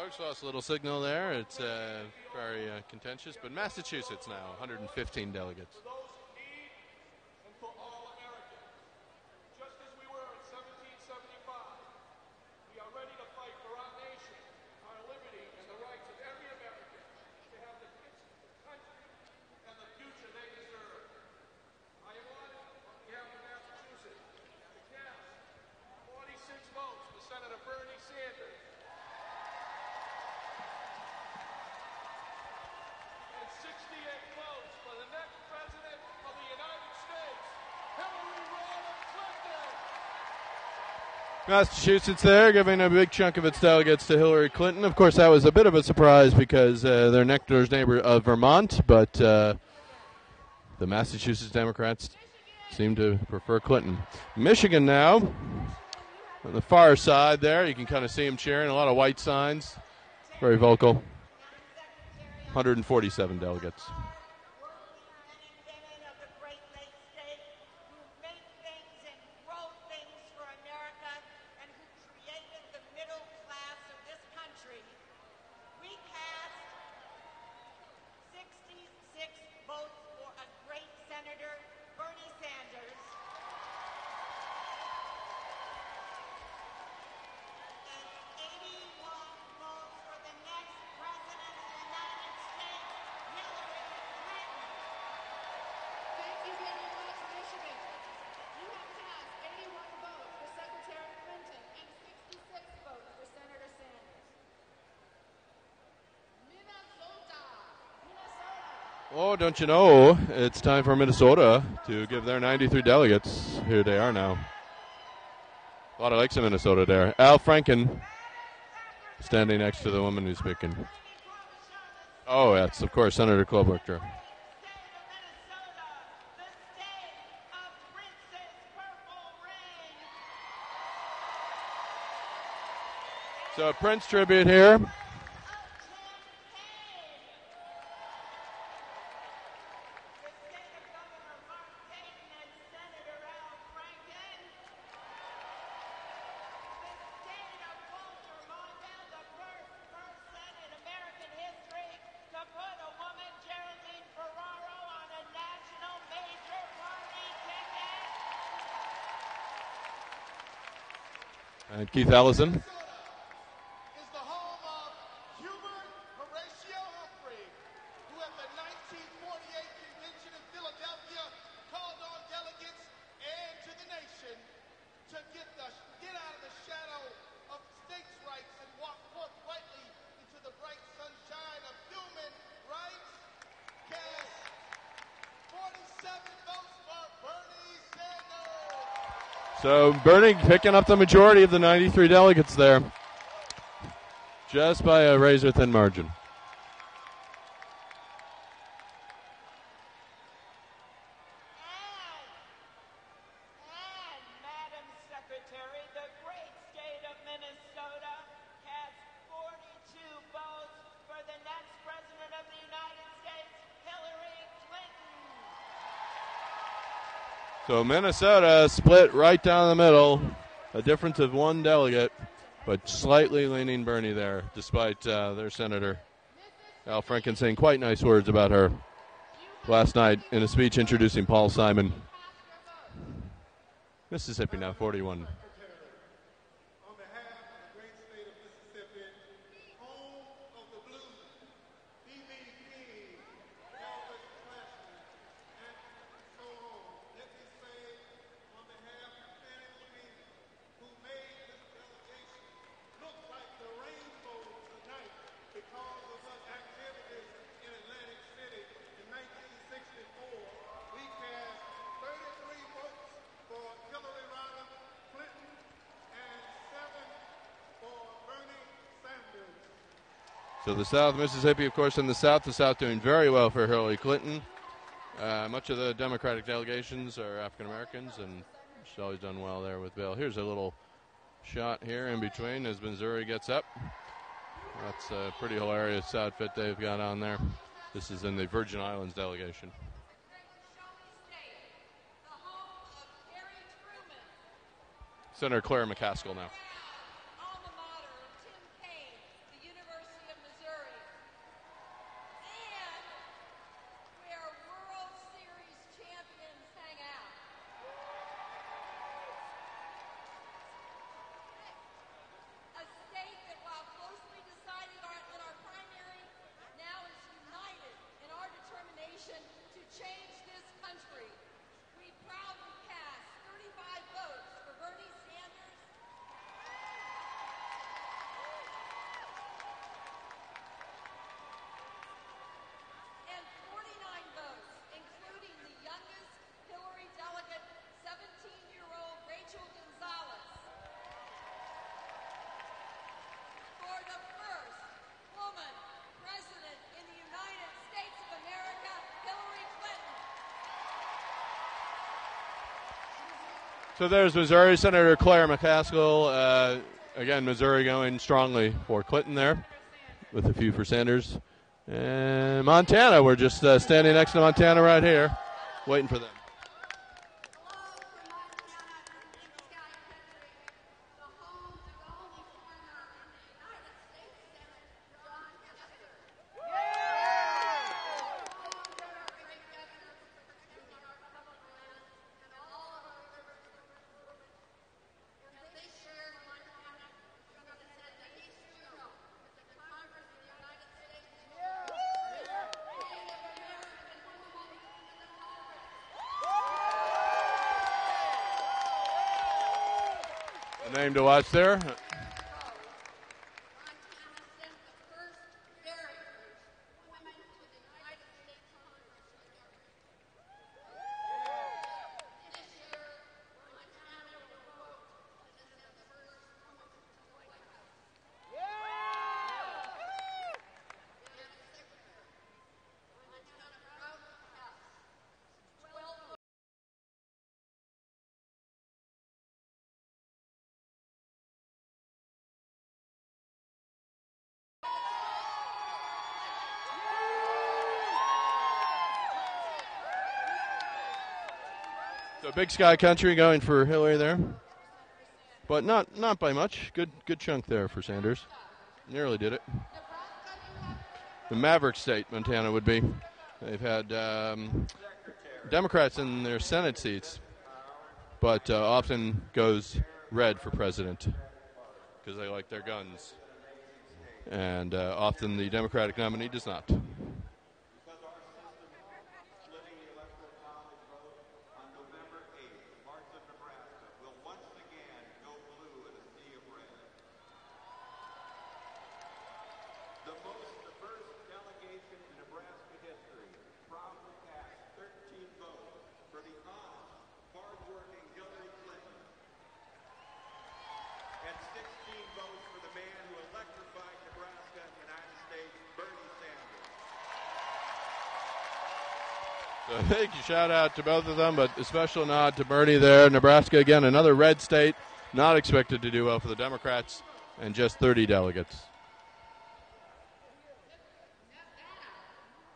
Folks lost a little signal there. It's uh, very uh, contentious, but Massachusetts now, 115 delegates. Massachusetts there, giving a big chunk of its delegates to Hillary Clinton. Of course, that was a bit of a surprise because uh, they're next door neighbor of Vermont, but uh, the Massachusetts Democrats seem to prefer Clinton. Michigan now, on the far side there, you can kind of see them cheering. A lot of white signs, very vocal. 147 delegates. Oh, don't you know? It's time for Minnesota to give their 93 delegates. Here they are now. A lot of likes in Minnesota there. Al Franken standing next to the woman who's speaking. Oh, that's, of course, Senator Klobuchar. So, a Prince tribute here. Keith Ellison. Bernie picking up the majority of the 93 delegates there, just by a razor thin margin. Minnesota split right down the middle, a difference of one delegate, but slightly leaning Bernie there, despite uh, their senator Al Franken saying quite nice words about her last night in a speech introducing Paul Simon. Mississippi now 41. The South, Mississippi, of course, in the South, the South doing very well for Hillary Clinton. Uh, much of the Democratic delegations are African Americans, and she's always done well there with Bill. Here's a little shot here in between as Missouri gets up. That's a pretty hilarious outfit they've got on there. This is in the Virgin Islands delegation. Senator Claire McCaskill now. So there's Missouri Senator Claire McCaskill. Uh, again, Missouri going strongly for Clinton there, with a few for Sanders. And Montana, we're just uh, standing next to Montana right here, waiting for them. Name to watch there. Big Sky Country going for Hillary there, but not not by much. Good good chunk there for Sanders. Nearly did it. The Maverick State, Montana would be. They've had um, Democrats in their Senate seats, but uh, often goes red for president because they like their guns, and uh, often the Democratic nominee does not. So big shout out to both of them, but a special nod to Bernie there. Nebraska, again, another red state, not expected to do well for the Democrats, and just 30 delegates.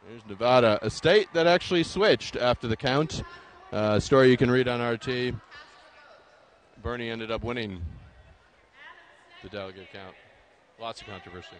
Here's Nevada, a state that actually switched after the count. Uh, story you can read on RT. Bernie ended up winning the delegate count. Lots of controversy.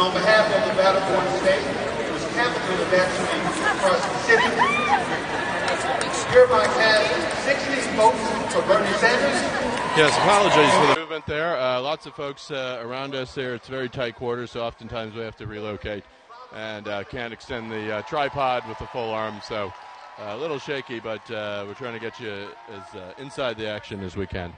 on behalf of the Battleborn State, whose capital is actually across the city, hereby cast 16 votes for Bernie Sanders. Yes, apologies for the movement there. Uh, lots of folks uh, around us there. It's very tight quarters, so oftentimes we have to relocate and uh, can't extend the uh, tripod with the full arm. So uh, a little shaky, but uh, we're trying to get you as inside the action as we can.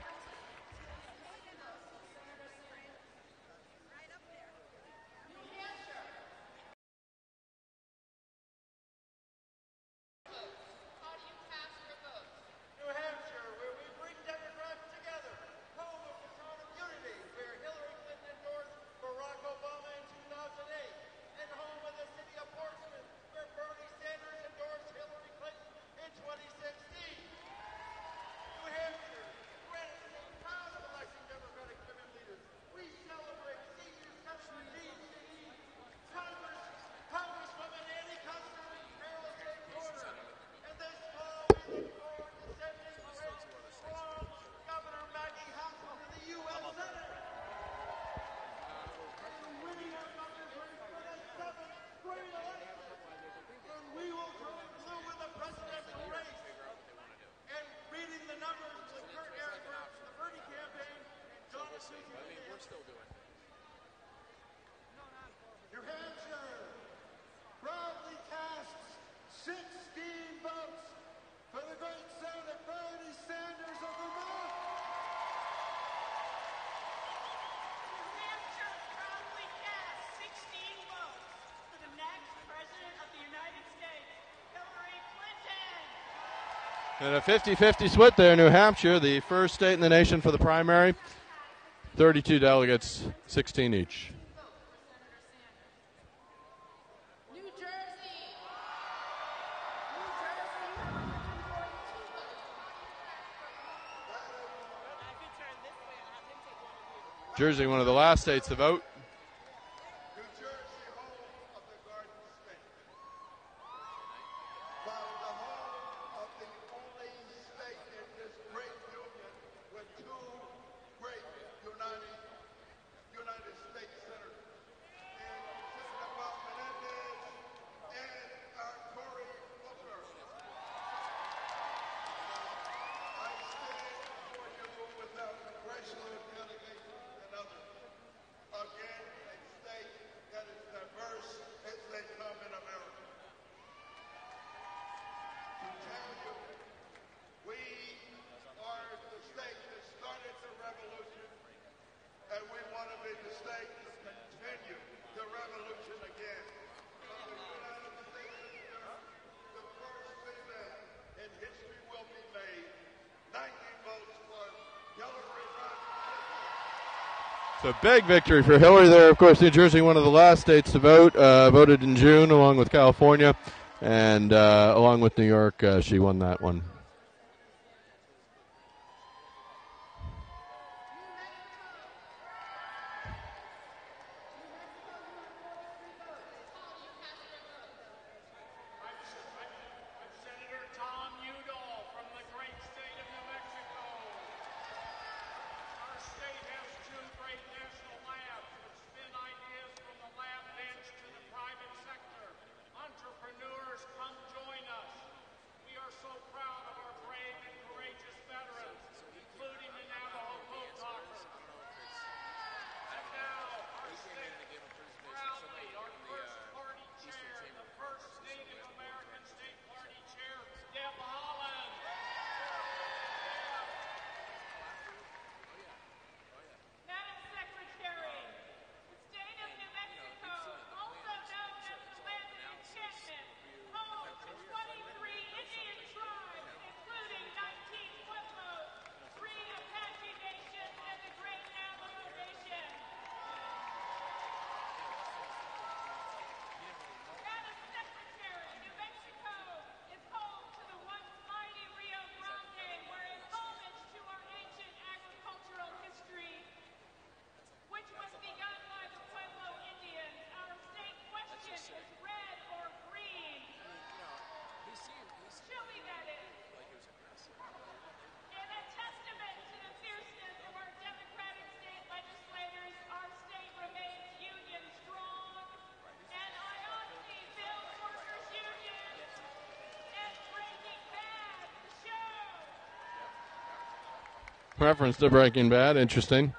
And a 50 50 split there, New Hampshire, the first state in the nation for the primary. 32 delegates, 16 each. Jersey, one of the last states to vote. So big victory for Hillary there. Of course, New Jersey, one of the last states to vote, uh, voted in June along with California, and uh, along with New York, uh, she won that one. Reference to Breaking Bad. Interesting.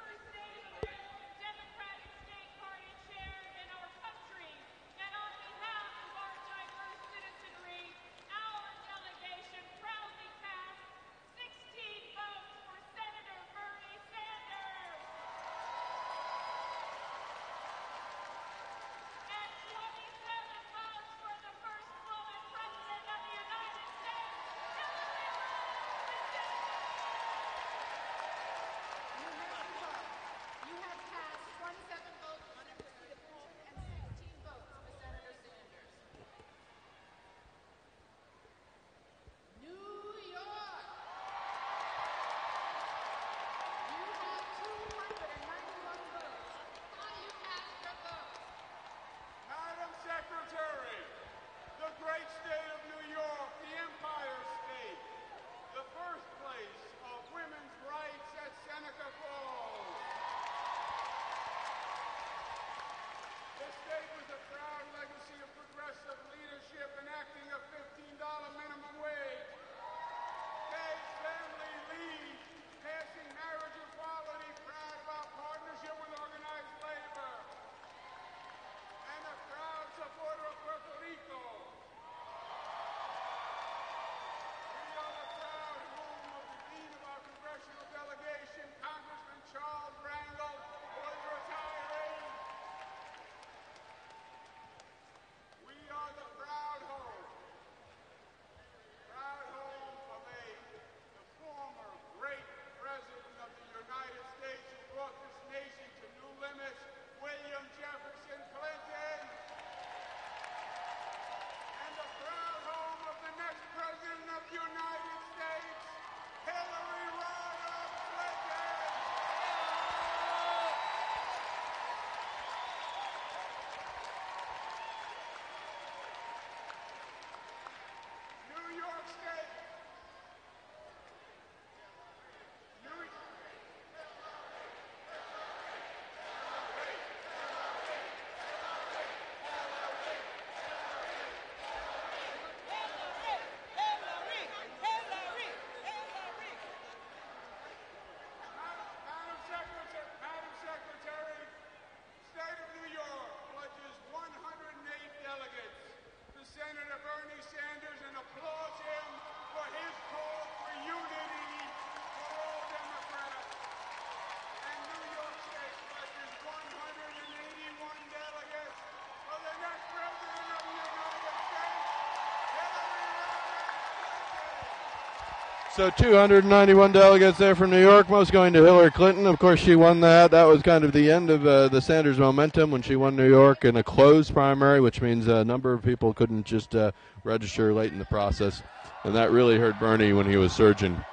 So 291 delegates there from New York, most going to Hillary Clinton. Of course, she won that. That was kind of the end of uh, the Sanders momentum when she won New York in a closed primary, which means a number of people couldn't just uh, register late in the process. And that really hurt Bernie when he was surging.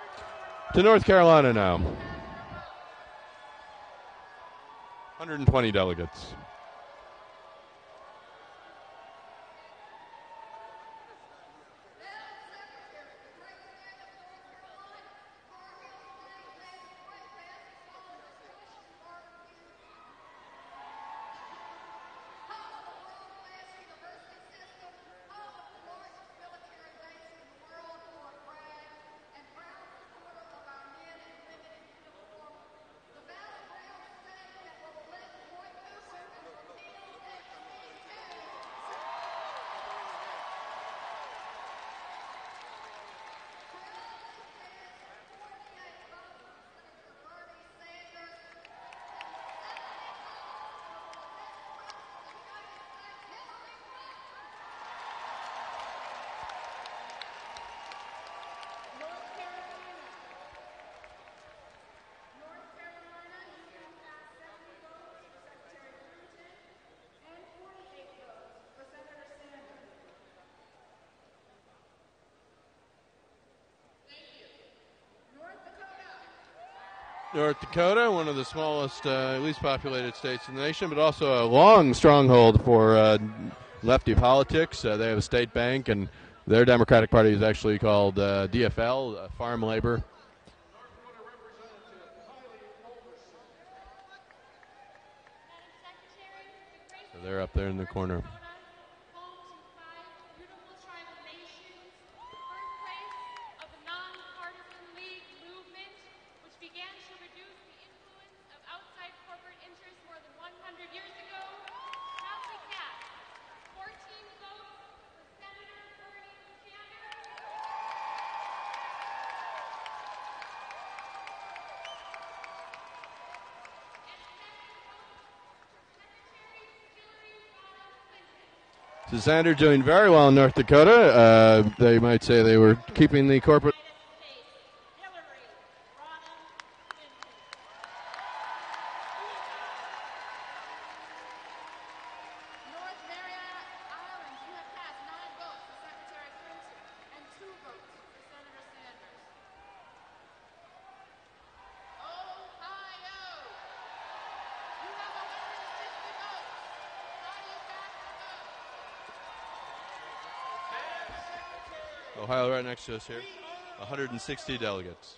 To North Carolina now. 120 delegates. North Dakota, one of the smallest, uh, least populated states in the nation, but also a long stronghold for uh, lefty politics. Uh, they have a state bank, and their Democratic Party is actually called uh, DFL, uh, Farm Labor. So they're up there in the corner. So Sanders doing very well in North Dakota. Uh, they might say they were keeping the corporate Here, 160 delegates.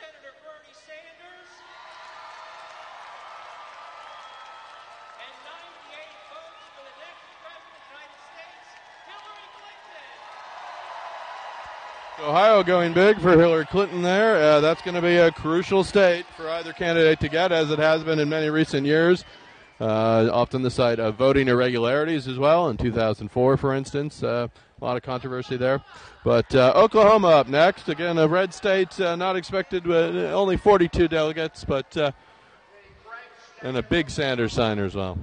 Ohio right next to us here. 160 delegates. Ohio going big for Hillary Clinton there. Uh, that's going to be a crucial state for either candidate to get, as it has been in many recent years. Uh, often the site of voting irregularities as well. In 2004, for instance, uh, a lot of controversy there. But uh, Oklahoma up next. Again, a red state, uh, not expected, with only 42 delegates, but uh, and a big Sanders signer as well.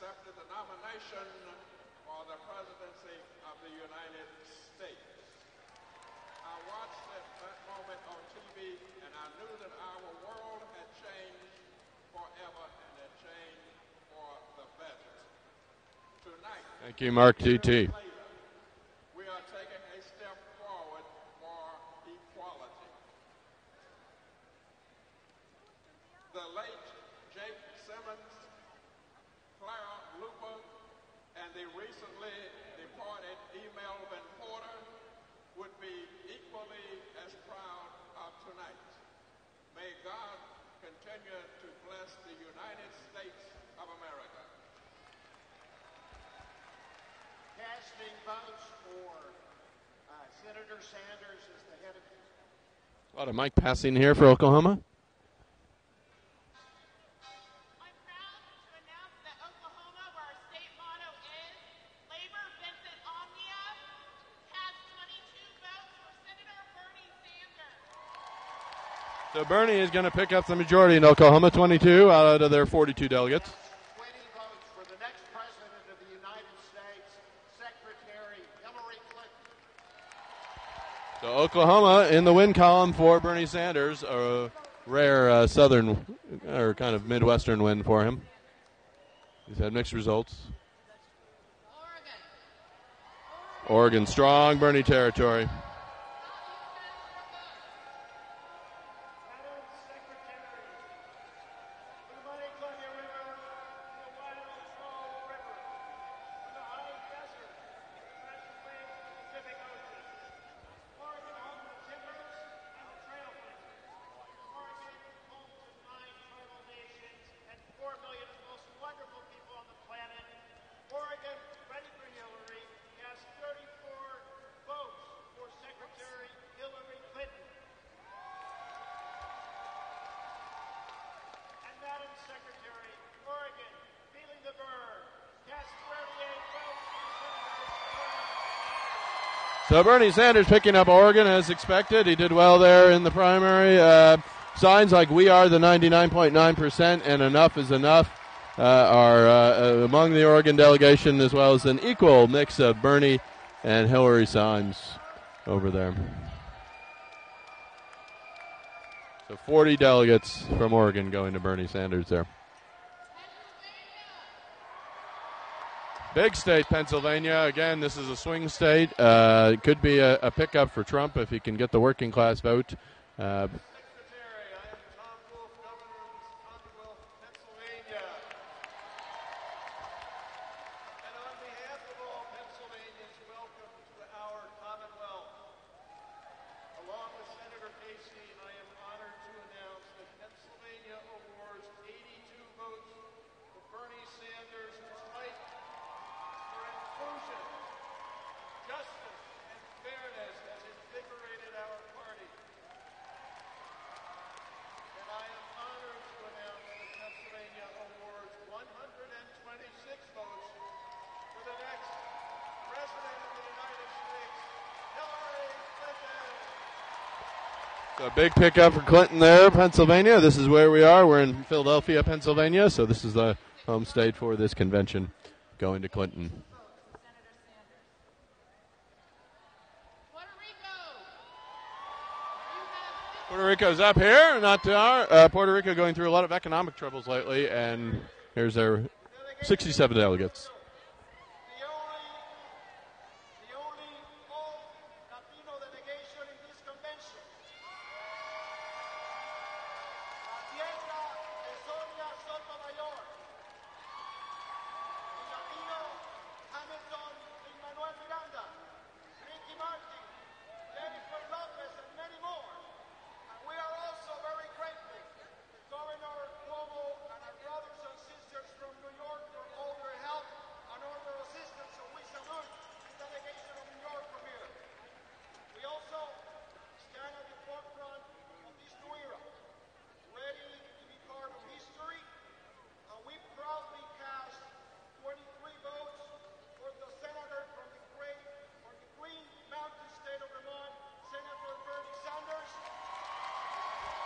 Accepted the nomination for the presidency of the United States. I watched that, that moment on TV and I knew that our world had changed forever and had changed for the better. Tonight, Thank you, Mark TT. later, we are taking a step forward for equality. The late Jake Simmons, Clara Luper, and the recently departed E. Melvin Porter would be equally as proud of tonight. May God continue to bless the United States of America. Casting votes for uh, Senator Sanders as the head of A lot of mic passing here for Oklahoma. I'm proud to announce that Oklahoma, where our state motto is Labor Vincent Omnia, has 22 votes for Senator Bernie Sanders. So Bernie is going to pick up the majority in Oklahoma, 22 out of their 42 delegates. 20 votes for the next president of the United States, Secretary Hillary Clinton. So Oklahoma in the win column for Bernie Sanders, a rare uh, southern or kind of midwestern win for him. He's had mixed results. Oregon, strong Bernie territory. Madam Secretary, the Mighty Columbia River, the Wild Fall River, the high desert, fresh winds of the Pacific Ocean, Oregon home to timbers and trailblazers, Oregon home to nine tribal nations and four million of the most wonderful people on the planet, Oregon, ready for Hillary, has 34 votes for Secretary Hillary Clinton. And Madam Secretary, Oregon, feeling the Bern, cast 38 votes for Senator So Bernie Sanders picking up Oregon as expected. He did well there in the primary. Uh, signs like we are the 99.9% and enough is enough uh, are uh, among the Oregon delegation, as well as an equal mix of Bernie and Hillary signs over there. So 40 delegates from Oregon going to Bernie Sanders there. Big state, Pennsylvania. Again, this is a swing state. Uh, it could be a, a pickup for Trump if he can get the working class vote. Uh, Secretary, I am Tom Wolf, Governor of the Commonwealth of Pennsylvania. And on behalf of all Pennsylvanians, welcome to our Commonwealth. Along with Senator Casey, I am honored to announce that Pennsylvania awards 82 votes to Bernie Sanders tonight for inclusion, justice, and fairness has invigorated our party. And I am honored to announce that Pennsylvania awards 126 votes for the next President of the United States, Hillary Clinton. so a big pickup for Clinton there, Pennsylvania. This is where we are. We're in Philadelphia, Pennsylvania. So this is the home state for this convention going to Clinton. Puerto Rico's up here, not to our. Uh, Puerto Rico going through a lot of economic troubles lately, and here's their 67 delegates.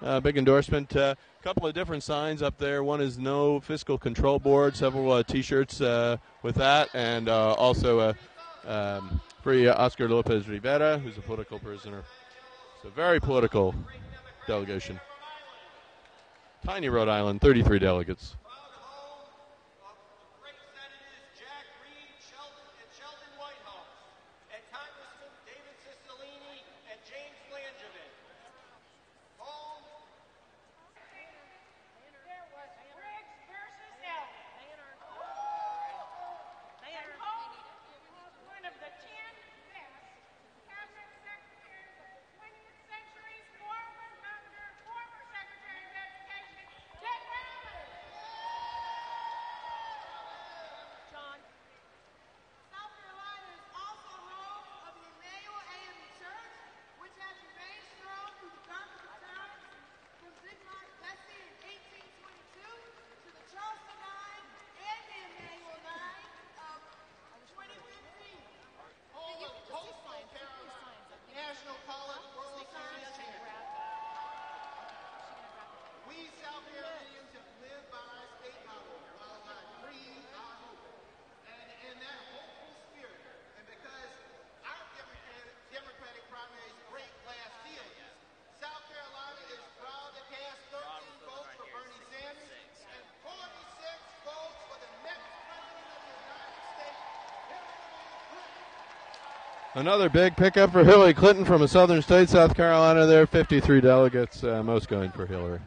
Uh, big endorsement. A uh, couple of different signs up there. One is no fiscal control board. Several uh, T-shirts uh, with that, and uh, also uh, um, free Oscar Lopez Rivera, who's a political prisoner. So very political delegation. Tiny Rhode Island, 33 delegates. Another big pickup for Hillary Clinton from a Southern State, South Carolina. There, 53 delegates, uh, most going for Hillary.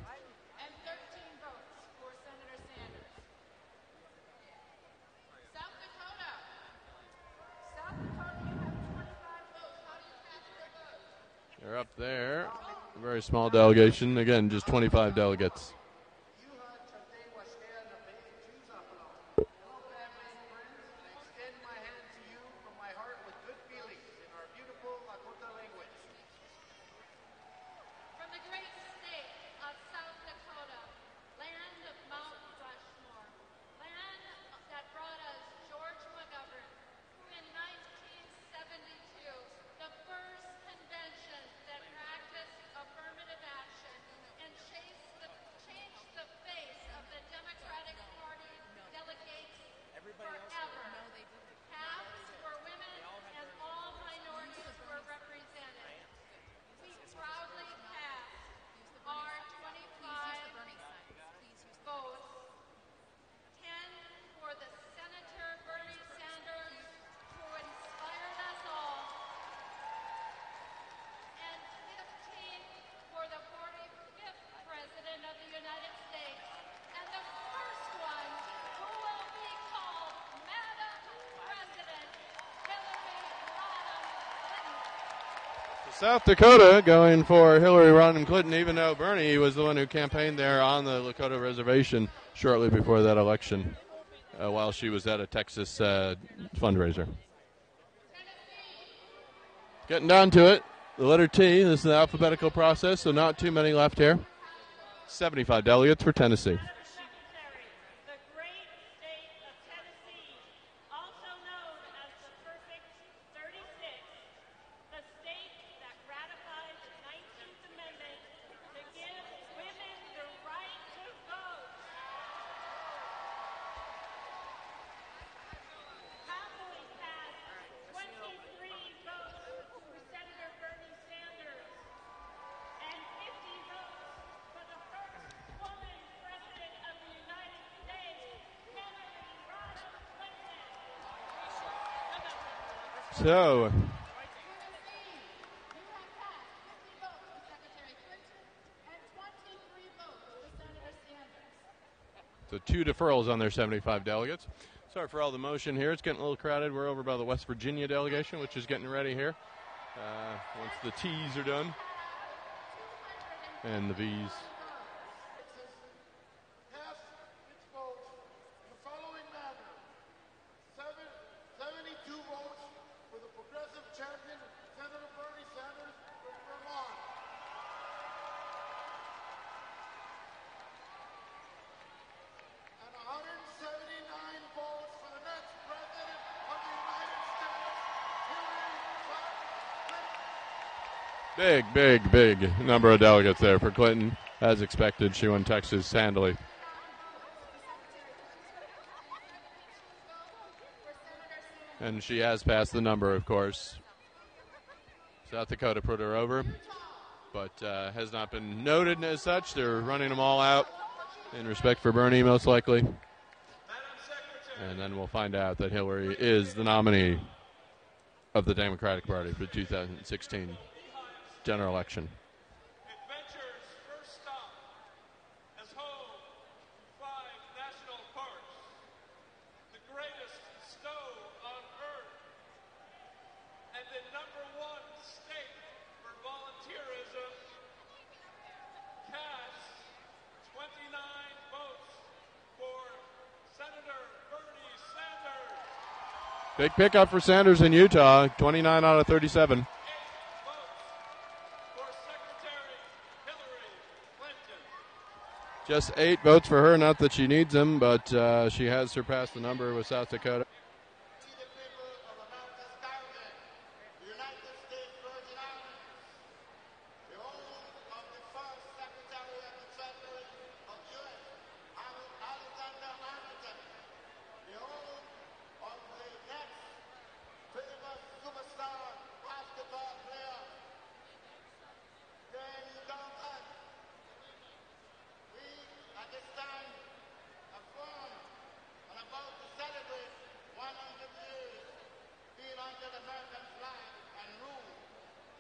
They're up there. A very small delegation. Again, just 25 delegates. South Dakota going for Hillary Rodham Clinton, even though Bernie was the one who campaigned there on the Lakota reservation shortly before that election uh, while she was at a Texas uh, fundraiser. Getting down to it. The letter T, this is the alphabetical process, so not too many left here. 75 delegates for Tennessee. So, So two deferrals on their 75 delegates. Sorry for all the motion here. It's getting a little crowded. We're over by the West Virginia delegation, which is getting ready here. Uh, once the T's are done and the V's big, big big number of delegates there for Clinton. As expected, she won Texas handily. And she has passed the number, of course. South Dakota put her over, but uh, has not been noted as such. They're running them all out in respect for Bernie, most likely. And then we'll find out that Hillary is the nominee of the Democratic Party for 2016 general election. Adventure's first stop as home to five national parks, the greatest snow on earth, and the number one state for volunteerism, casts 29 votes for Senator Bernie Sanders. Big pickup for Sanders in Utah, 29 out of 37. for Secretary Hillary Clinton. Just eight votes for her. Not that she needs them, but uh, she has surpassed the number with South Dakota. See the people of America's Caribbean, the United States Virgin Islands, the home of the first Secretary of the Treasury of U.S., Alexander Hamilton, the home of the next famous superstar basketball player, Danny Duncan. We, at this time, affirm and about to celebrate 100 years being under the American flag and rule,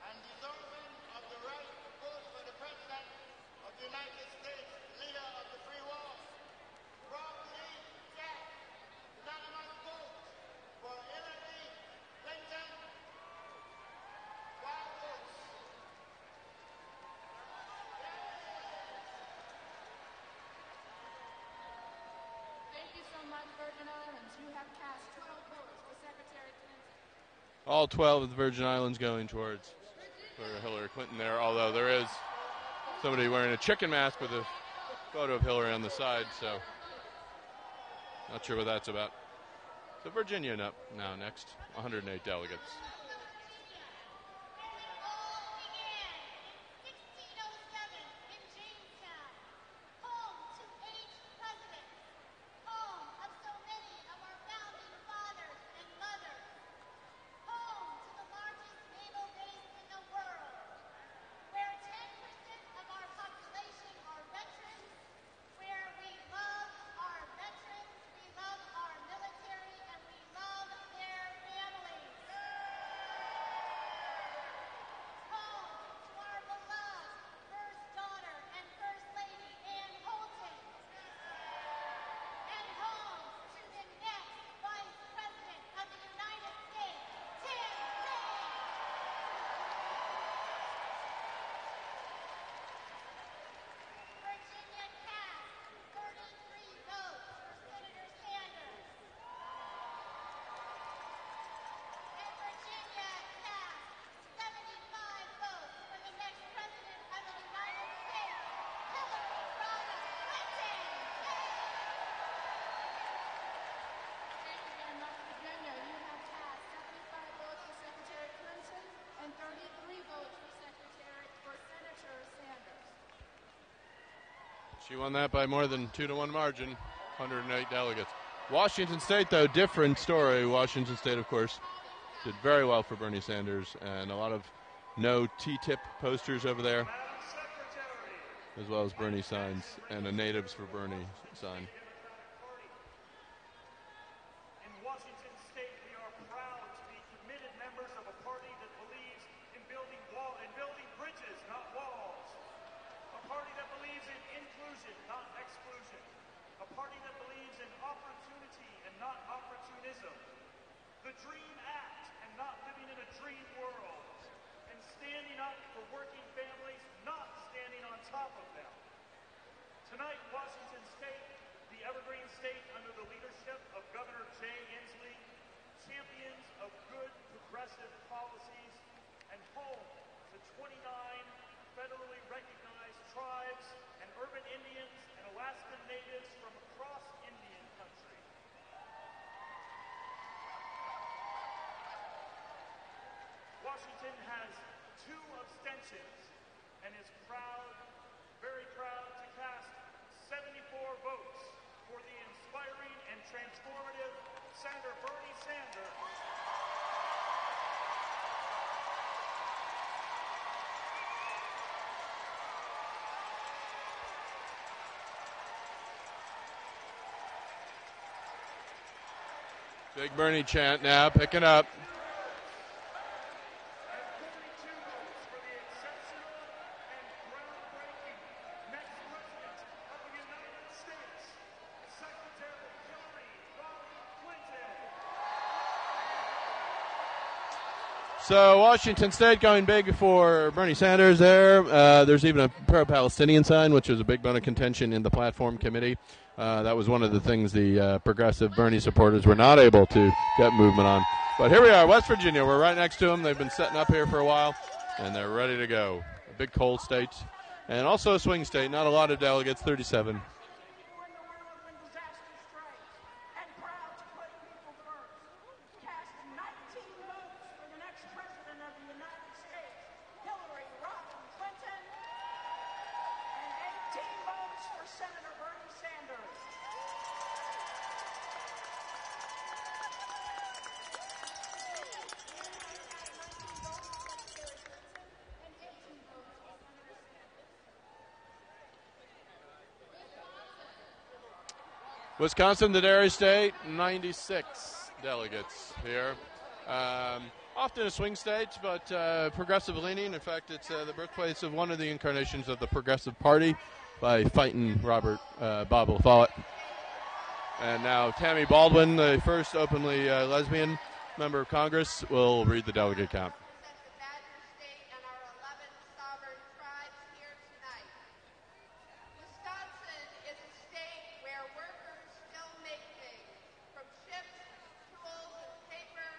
and deserving of the right to vote for the President of the United States, leader of the free world. Proudly cast unanimous vote for Hillary Clinton. Five votes. Thank you so much, Virgin Islands. You have cast 12 votes for Secretary Clinton. All 12 of the Virgin Islands going towards Hillary Clinton there, although there is somebody wearing a chicken mask with a photo of Hillary on the side, so not sure what that's about. So Virginia up now next, 108 delegates. all began in 1607 in Jamestown, home to eight presidents, home of so many of our founding fathers and mothers, home to the largest naval base in the world, where 10% of our population are veterans, where we love our veterans, we love our military, and we love their families. Home to our beloved First Daughter and First Lady Anne Holton. And home to the next Vice President of the United States, Tim Kaine. Virginia cast 33 votes for Senator Sanders. And Virginia cast 75 votes for the next President of the United States, Hillary Rodham Clinton. Thank you very much, Virginia. You have cast 75 votes for Secretary Clinton and 33 votes for Secretary for Senator Sanders. She won that by more than two to one margin, 108 delegates. Washington State, though, different story. Washington State, of course, did very well for Bernie Sanders, and a lot of no T-tip posters over there, as well as Bernie signs and a Natives for Bernie sign. In Washington State, we are proud to be committed members of a party that believes in building wall in building bridges, not walls. A party that believes in inclusion, not exclusion. A party that believes in opportunity and not opportunism. The Dream Act and not living in a dream world. And standing up for working families, not standing on top of them. Tonight, Washington State, the evergreen state under the leadership of Governor Jay Inslee, champions of good progressive policies and home to 29 federally recognized tribes and urban Indians and Alaskan natives from across Indian country. Washington has two abstentions and is proud, very proud to cast 74 votes for the inspiring and transformative Senator Bernie Sanders. Big Bernie chant now, picking up. and 42 votes for the exceptional and groundbreaking next President of the United States, Secretary Hillary Rodham Clinton. So Washington State going big for Bernie Sanders there. Uh, there's even a pro-Palestinian sign, which was a big bone of contention in the platform committee. Uh, that was one of the things the uh, progressive Bernie supporters were not able to get movement on. But here we are, West Virginia. We're right next to them. They've been setting up here for a while, and they're ready to go. A big cold state, and also a swing state. Not a lot of delegates, 37. We're in the world when disaster strikes, and proud to put people first. Cast 19 votes for the next president of the United States, Hillary Rodham Clinton, and 18 votes for Senator Bernie Sanders. Wisconsin, the Dairy State, 96 delegates here. Um, often a swing state, but uh, progressive leaning. In fact, it's uh, the birthplace of one of the incarnations of the Progressive Party by fighting Robert uh, Bob. And now Tammy Baldwin, the first openly uh, lesbian member of Congress, will read the delegate count. represent the Badger State and our 11 sovereign tribes here tonight. Wisconsin is a state where workers still make things, from chips, tools, and paper,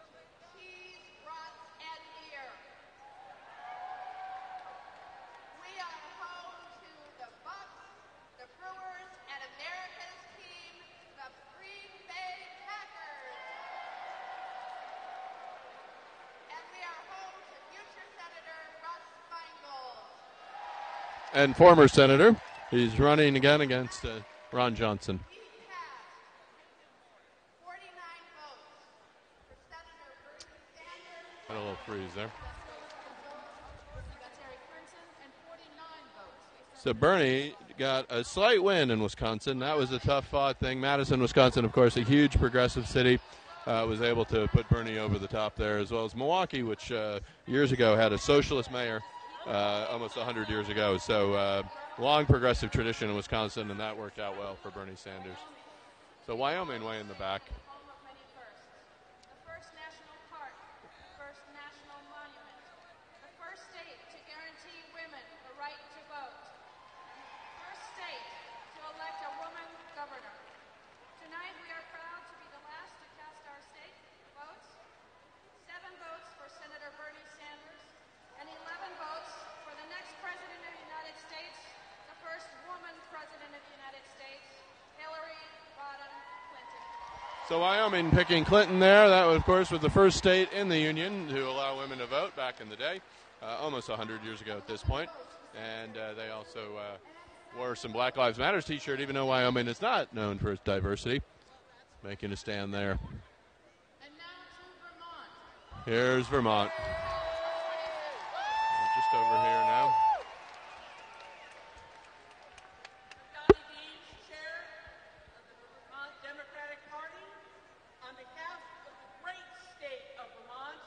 to cheese, brats, and beer. We are home to the Bucks, the Brewers, and America's team, the Green Bay Packers. And we are home to future Senator Russ Feingold. And former senator, he's running again against uh, Ron Johnson. He has 49 votes for Senator Bernie Sanders. Had a little freeze there. Secretary Clinton, and 49 votes. So Bernie got a slight win in Wisconsin. That was a tough fought thing. Madison, Wisconsin, of course, a huge progressive city, uh, was able to put Bernie over the top there, as well as Milwaukee, which uh, years ago had a socialist mayor, uh, almost 100 years ago. So uh, long progressive tradition in Wisconsin, and that worked out well for Bernie Sanders. So Wyoming way in the back. Home of many firsts. The first national park, the first national monument, the first state to guarantee women the right to vote, first state to elect a woman governor. Tonight we are proud to be the last to cast our state votes. Seven votes for Senator Bernie Sanders, and 11 votes for the next president of the United States, the first woman president of the United States, Hillary Rodham Clinton. So Wyoming picking Clinton there. That, of course, was the first state in the union to allow women to vote back in the day, uh, almost 100 years ago at this point. And uh, they also uh, wore some Black Lives Matter T-shirt, even though Wyoming is not known for its diversity. Making a stand there. And now to Vermont. Here's Vermont. We're just over here now. Donnie Dean, Chair of the Vermont Democratic Party, on behalf of the great state of Vermont,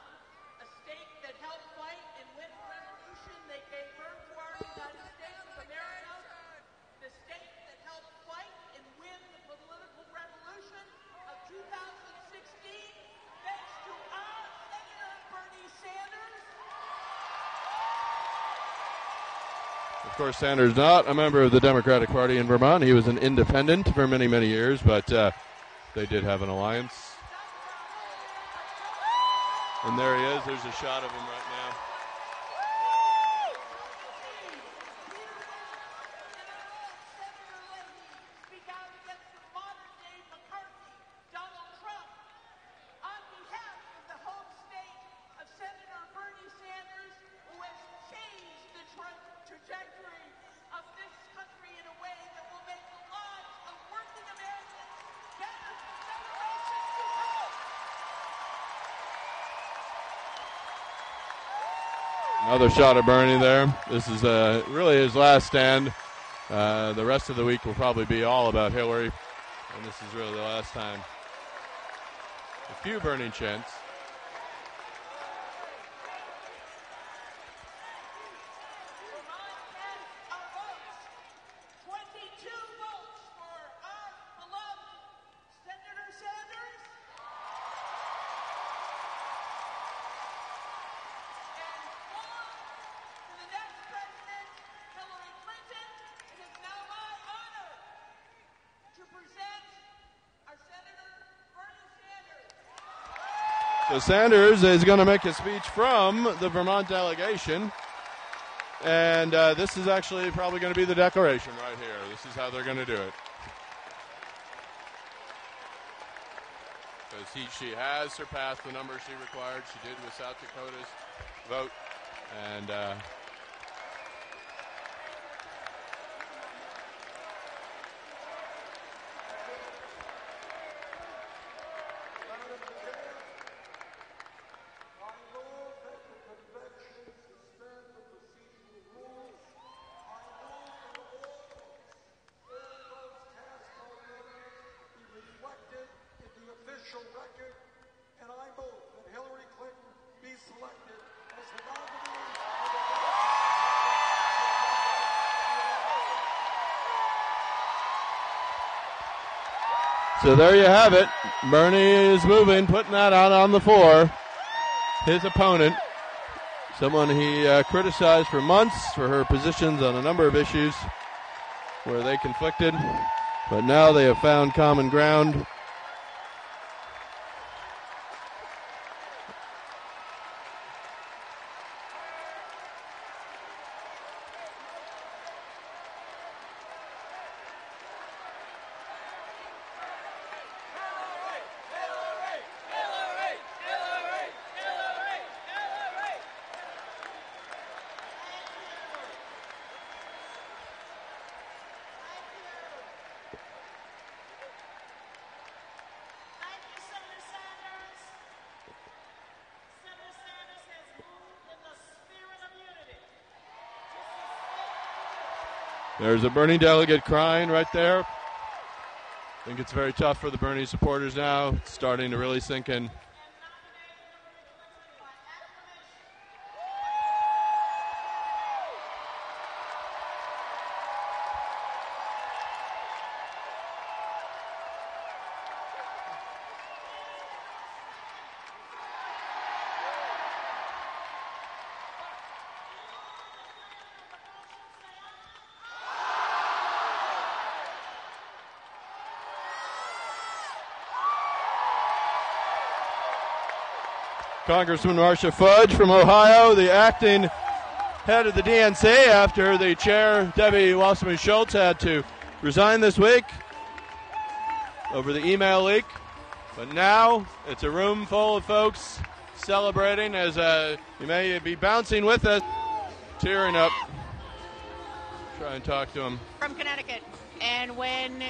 a state that helped fight and win the revolution that gave birth to our United States of America, the state that helped fight and win the political revolution of 2016, thanks to our Senator Bernie Sanders. Of course, Sanders not a member of the Democratic Party in Vermont. He was an independent for many, many years, but uh, they did have an alliance. And there he is. There's a shot of him right now. Senator Leahy speak out against the modern day McCarthy, Donald Trump. On behalf of the home state of Senator Bernie Sanders, Another shot of Bernie there. This is uh, really his last stand. Uh, the rest of the week will probably be all about Hillary, and this is really the last time. A few Bernie chants. Vermont casts our votes. 22 votes for our beloved Senator Sanders. And four for the next president, Hillary Clinton. It is now my honor to present our Senator Bernie Sanders. So Sanders is going to make a speech from the Vermont delegation. And uh, this is actually probably going to be the declaration right here. This is how they're going to do it. Because she has surpassed the number she required. She did with South Dakota's vote. And uh, I move that the convention suspend the procedural rules. I move that all all votes cast by voters be reflected in the official record, and I move that Hillary Clinton be selected as the nominee for the So there you have it. Bernie is moving, putting that out on the floor. His opponent, someone he uh, criticized for months for her positions on a number of issues where they conflicted, but now they have found common ground. Thank you, Senator Sanders. Senator Sanders has moved in the spirit of unity. There's a Bernie delegate crying right there. I think it's very tough for the Bernie supporters now. It's starting to really sink in. Congressman Marcia Fudge from Ohio, the acting head of the DNC after the chair, Debbie Wasserman Schultz, had to resign this week over the email leak. But now it's a room full of folks celebrating as uh, you may be bouncing with us, tearing up. Try and talk to them. from Connecticut. And when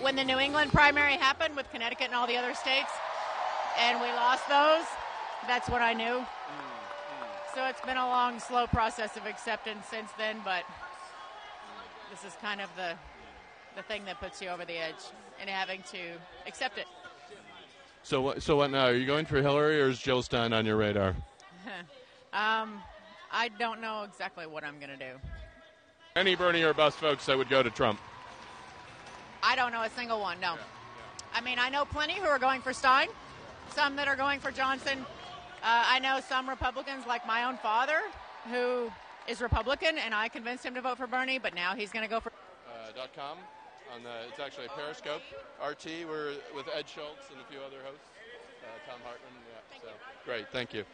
when the New England primary happened with Connecticut and all the other states, and we lost those, that's what I knew. So it's been a long, slow process of acceptance since then, but this is kind of the the thing that puts you over the edge and having to accept it. So, what, so what now? Are you going for Hillary or is Jill Stein on your radar? Um, I don't know exactly what I'm going to do. Any Bernie or bust folks that would go to Trump? I don't know a single one. No. I mean, I know plenty who are going for Stein, some that are going for Johnson. Uh, I know some Republicans, like my own father, who is Republican, and I convinced him to vote for Bernie, but now he's going to go for. Uh, dot com on the it's actually a Periscope. RT we're with Ed Schultz and a few other hosts. Uh, Thom Hartmann. Yeah. So great, thank you.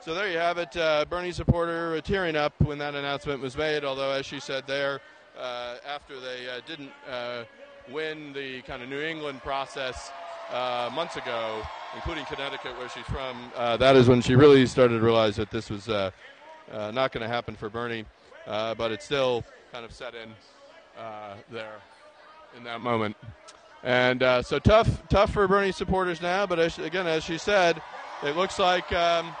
So there you have it. Uh, Bernie supporter uh, tearing up when that announcement was made. Although, as she said there, uh, after they uh, didn't uh, win the kind of New England process uh, months ago, including Connecticut, where she's from, uh, that is when she really started to realize that this was uh, uh, not going to happen for Bernie. Uh, but it still kind of set in uh, there in that moment. And so tough, tough for Bernie supporters now. But as, again, as she said, it looks like um,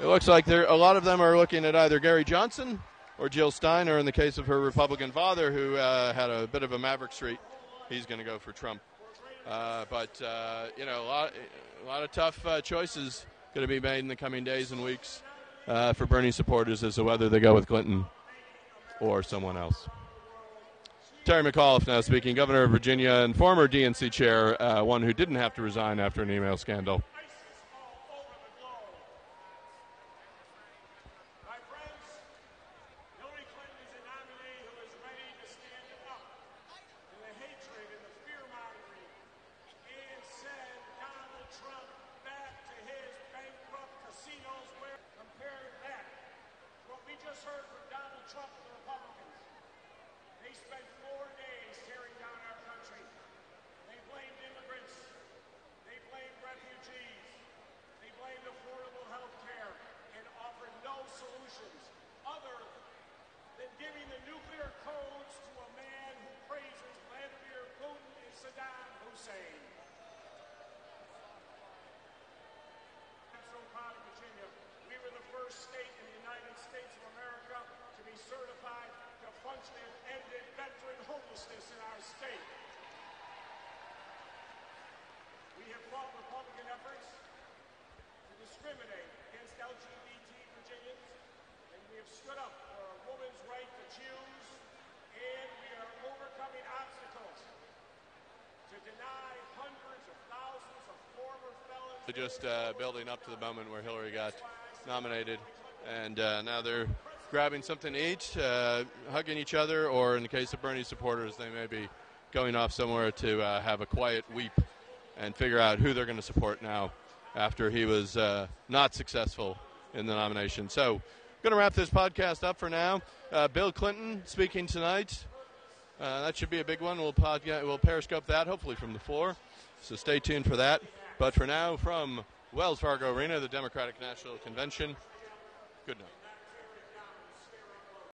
it looks like there a lot of them are looking at either Gary Johnson or Jill Stein, or in the case of her Republican father, who uh, had a bit of a Maverick streak, he's going to go for Trump. Uh, but uh, you know, a lot, a lot of tough uh, choices going to be made in the coming days and weeks uh, for Bernie supporters as to whether they go with Clinton or someone else. Terry McAuliffe now speaking, governor of Virginia and former DNC chair, uh, one who didn't have to resign after an email scandal. My friends, Hillary Clinton is a nominee who is ready to stand up to the hatred and the fear mongering and send Donald Trump back to his bankrupt casinos where compare that to what we just heard from Donald Trump and the Republicans. They spent four days tearing down our country. They blamed immigrants. They blamed refugees. They blamed affordable health care and offered no solutions other than giving the nuclear codes to a man who praises Vladimir Putin and Saddam Hussein. I'm so proud of Virginia. We were the first state in the United States of America to be certified to functionally have ended homelessness in our state. We have fought Republican efforts to discriminate against LGBT Virginians, and we have stood up for a woman's right to choose, and we are overcoming obstacles to deny hundreds of thousands of former felons. Just uh, building up to the moment where Hillary got nominated, and uh, now they're grabbing something to eat, uh, hugging each other, or in the case of Bernie supporters, they may be going off somewhere to uh, have a quiet weep and figure out who they're going to support now after he was uh, not successful in the nomination. So, going to wrap this podcast up for now. Uh, Bill Clinton speaking tonight. Uh, that should be a big one. We'll podcast, we'll periscope that hopefully from the floor. So stay tuned for that. But for now, from Wells Fargo Arena, the Democratic National Convention. Good night.